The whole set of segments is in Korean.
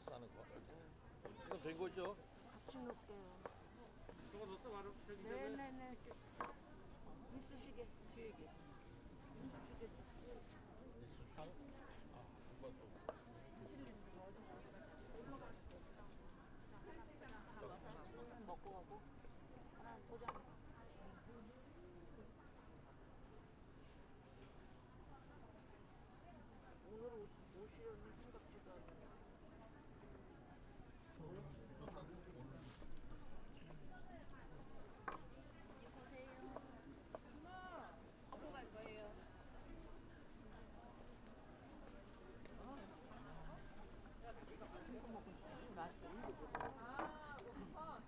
싸는 거. 이거 된 거죠? 같이 넣을게요. 저거 넣었다 바로 저기 네네네. 이쑤시개 뒤에 계시. 이쑤시개. 이수창. 아, 한번 또. 먹고 가고. 하나 도장. 오늘 오- 오시려는 생각지도 않아요.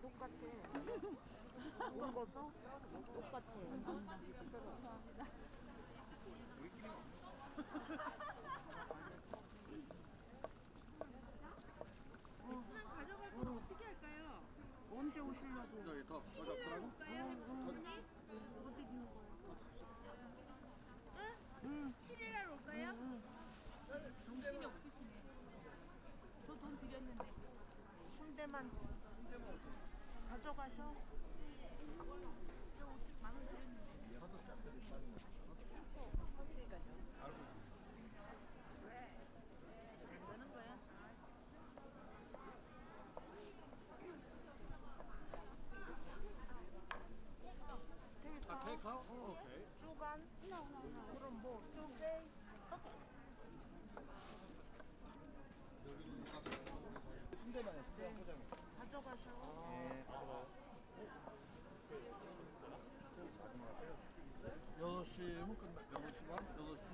똑같아. 옮겨서 똑같아. 베트남 가져갈 건 어떻게 할까요? 언제 오시려고? 여기 더, 더? 어디 있는 거야? 응? 7일날 올까요? 정신이 없으시네. 저 돈 드렸는데. 순대만 가져가셔. 저 50만 원 드렸는데. 안 되는 거야? 아, 테이크아웃? 오케이. 주간? 그럼 뭐 쪼개? 순대만요, 순대 한 포장에. 가져가셔. 예, 들어가요. 6시면 끝나, 6시 반? 6시?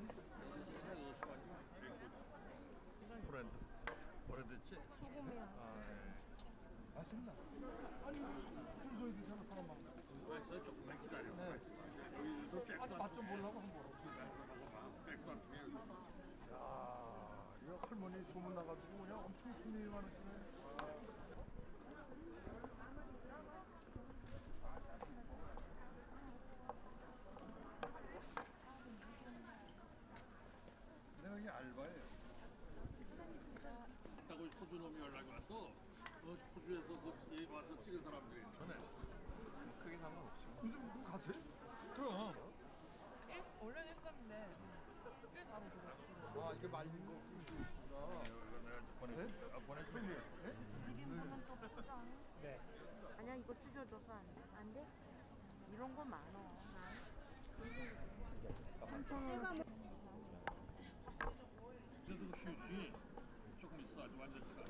6시나 6시 반이면 브랜드. 오래됐지? 소금이야. 아, 소문 나가지고 그냥 엄청 손님이 많으시네. 와서 어, 호주에서 그 여행 와서 찍은 사람들이 전에 뭐 크게 상관없죠. 요즘 뭐 가세요? 그럼. 일, 원래는 13인데 꽤 다른 거 아 이게 말린 거 보시구나. 네, 보내 네? 아, 보내주면 네? 네. 비빔밥은 또 먹지 네. 아니야 이거 찢어줘서 안 돼? 안 돼? 이런 거 많아. 한참. 그래도 쉬지. 조금 있어 아주 완전치가